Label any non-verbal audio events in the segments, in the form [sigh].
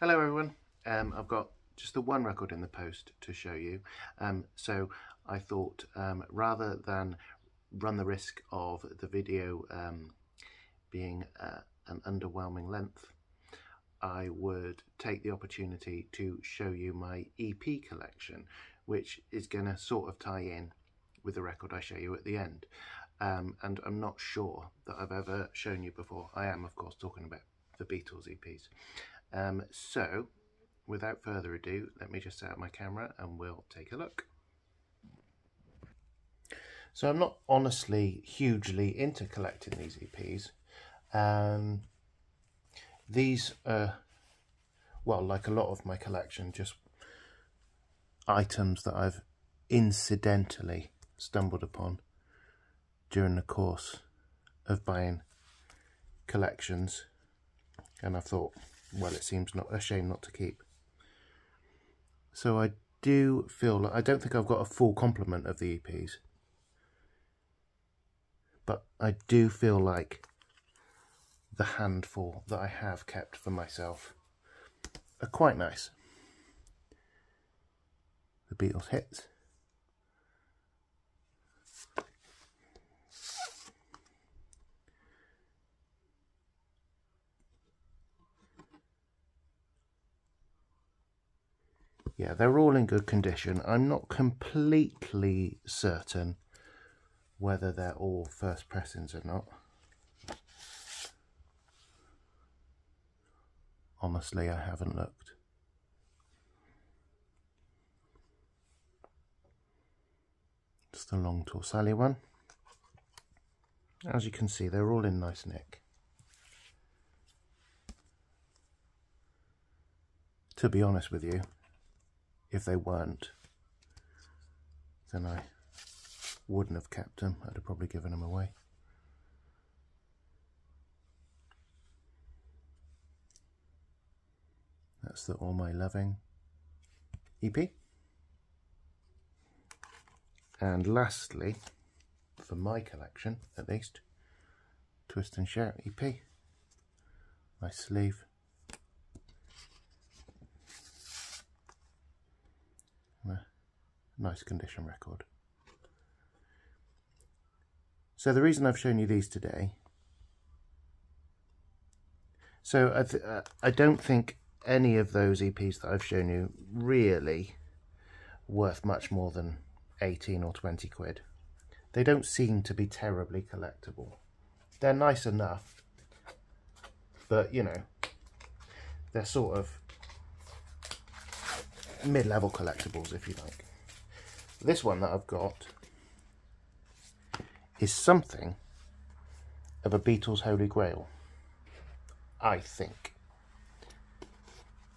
Hello everyone, um, I've got just the one record in the post to show you. Um, so I thought um, rather than run the risk of the video um, being uh, an underwhelming length, I would take the opportunity to show you my EP collection, which is going to sort of tie in with the record I show you at the end. Um, and I'm not sure that I've ever shown you before. I am, of course, talking about the Beatles EPs. Um, so, without further ado, let me just set up my camera and we'll take a look. So I'm not honestly hugely into collecting these EPs. Um, these are, well, like a lot of my collection, just items that I've incidentally stumbled upon during the course of buying collections. And I thought, well, it seems not a shame not to keep. So I do feel like I don't think I've got a full complement of the EPs, but I do feel like the handful that I have kept for myself are quite nice. The Beatles hits. Yeah, they're all in good condition. I'm not completely certain whether they're all first pressings or not. Honestly, I haven't looked. It's the long Sally one. As you can see, they're all in nice nick. To be honest with you, if they weren't, then I wouldn't have kept them. I'd have probably given them away. That's the All My Loving EP. And lastly, for my collection at least, Twist and Shout EP. My sleeve. Nice condition record. So the reason I've shown you these today, so I, th uh, I don't think any of those EPs that I've shown you really worth much more than 18 or 20 quid. They don't seem to be terribly collectible. They're nice enough, but you know, they're sort of mid-level collectibles if you like. This one that I've got is something of a Beatles Holy Grail, I think.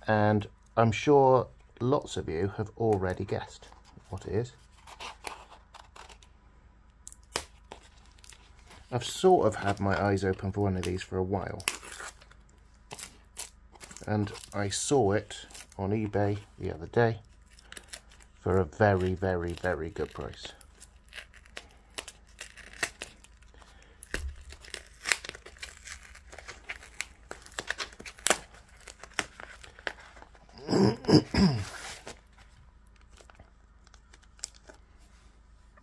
And I'm sure lots of you have already guessed what it is. I've sort of had my eyes open for one of these for a while. And I saw it on eBay the other day for a very, very, very good price. [coughs]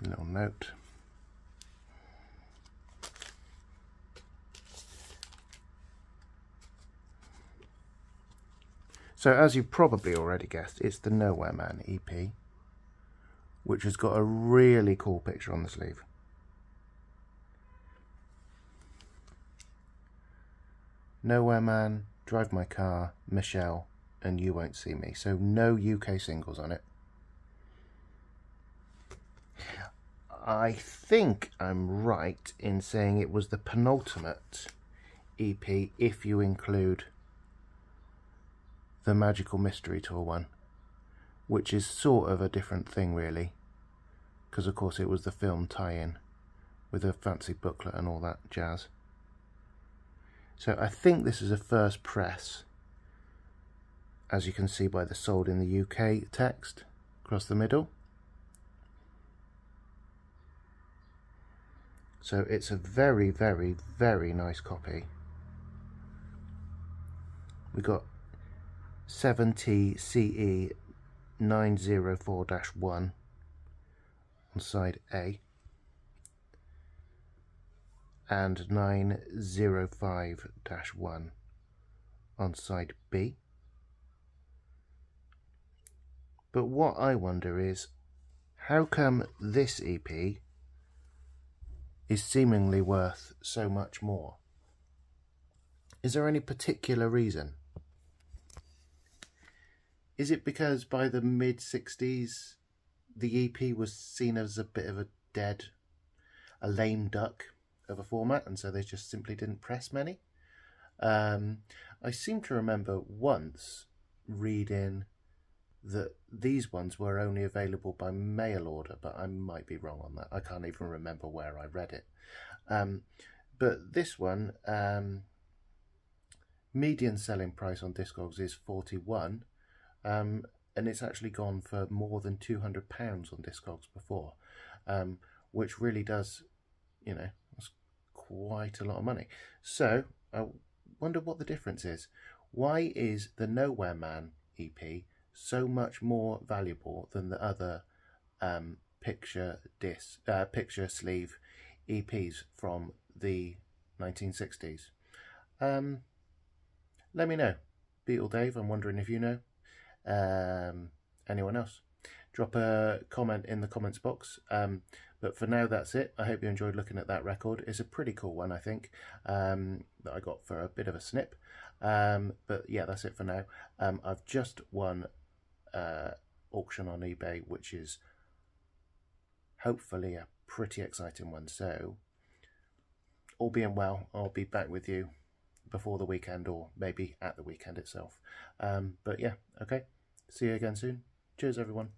Little note. So as you probably already guessed, it's the Nowhere Man EP which has got a really cool picture on the sleeve. Nowhere Man, Drive My Car, Michelle, and You Won't See Me. So no UK singles on it. I think I'm right in saying it was the penultimate EP if you include the Magical Mystery Tour one, which is sort of a different thing really because of course it was the film tie-in with a fancy booklet and all that jazz. So I think this is a first press, as you can see by the sold in the UK text across the middle. So it's a very, very, very nice copy. We got 7TCE 904-1 on side A and 905-1 on side B. But what I wonder is, how come this EP is seemingly worth so much more? Is there any particular reason? Is it because by the mid 60s the EP was seen as a bit of a dead, a lame duck of a format, and so they just simply didn't press many? Um, I seem to remember once reading that these ones were only available by mail order, but I might be wrong on that. I can't even remember where I read it. Um, but this one, um, median selling price on Discogs is 41 um, and it's actually gone for more than £200 on Discogs before, um, which really does, you know, that's quite a lot of money. So I wonder what the difference is. Why is the Nowhere Man EP so much more valuable than the other um, picture disc, uh, picture sleeve EPs from the 1960s? Um, let me know. Beatle Dave, I'm wondering if you know. Um, anyone else? Drop a comment in the comments box. Um, but for now, that's it. I hope you enjoyed looking at that record. It's a pretty cool one, I think, um, that I got for a bit of a snip. Um, but yeah, that's it for now. Um, I've just won uh, auction on eBay, which is hopefully a pretty exciting one. So, all being well, I'll be back with you before the weekend or maybe at the weekend itself. Um, but yeah, okay. See you again soon. Cheers, everyone.